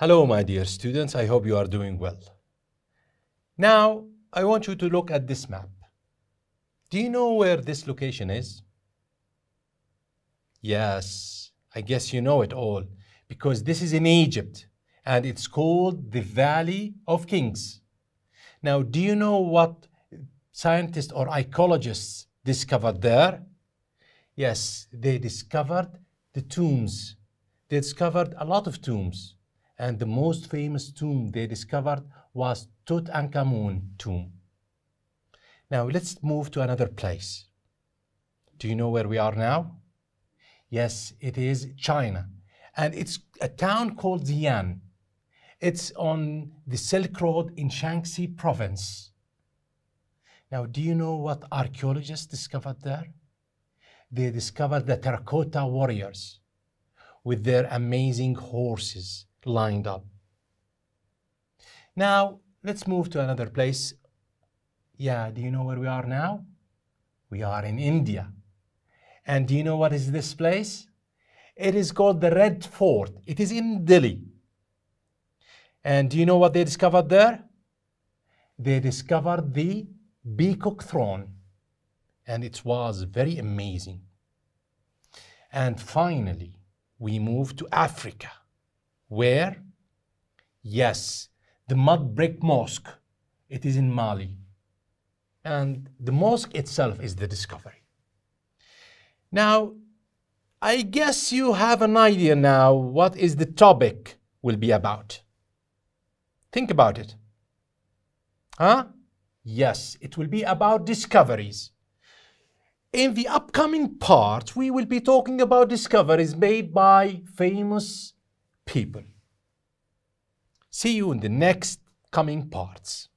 Hello, my dear students. I hope you are doing well. Now, I want you to look at this map. Do you know where this location is? Yes, I guess you know it all because this is in Egypt and it's called the Valley of Kings. Now, do you know what scientists or archaeologists discovered there? Yes, they discovered the tombs. They discovered a lot of tombs. And the most famous tomb they discovered was Tutankhamun tomb. Now let's move to another place. Do you know where we are now? Yes, it is China. And it's a town called Xi'an. It's on the Silk Road in Shaanxi province. Now, do you know what archaeologists discovered there? They discovered the terracotta warriors with their amazing horses lined up. Now, let's move to another place. Yeah, do you know where we are now? We are in India. And do you know what is this place? It is called the Red Fort. It is in Delhi. And do you know what they discovered there? They discovered the Peacock Throne. And it was very amazing. And finally, we move to Africa. Where? Yes, the mud brick mosque. It is in Mali. And the mosque itself is the discovery. Now, I guess you have an idea now what is the topic will be about. Think about it. Huh? Yes, it will be about discoveries. In the upcoming part, we will be talking about discoveries made by famous people. See you in the next coming parts.